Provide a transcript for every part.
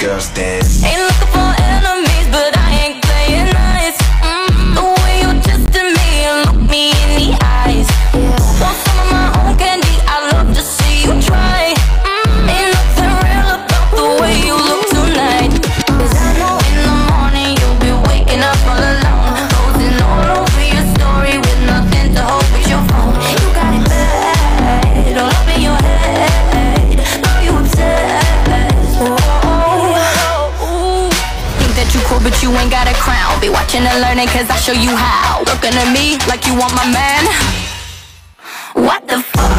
girls dance. Ain't you ain't got a crown. Be watching and learning cause I show you how. Looking at me like you want my man. What the fuck?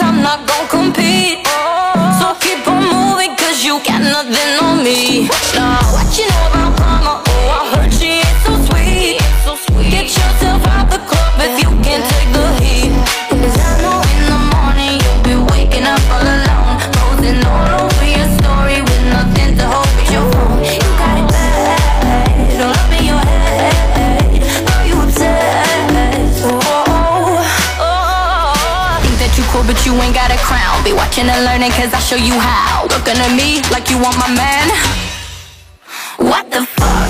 I'm not gonna compete. Oh. So keep on moving, cause you got nothing on me. cool, but you ain't got a crown. Be watching and learning, cause I show you how. Looking at me like you want my man. What the fuck?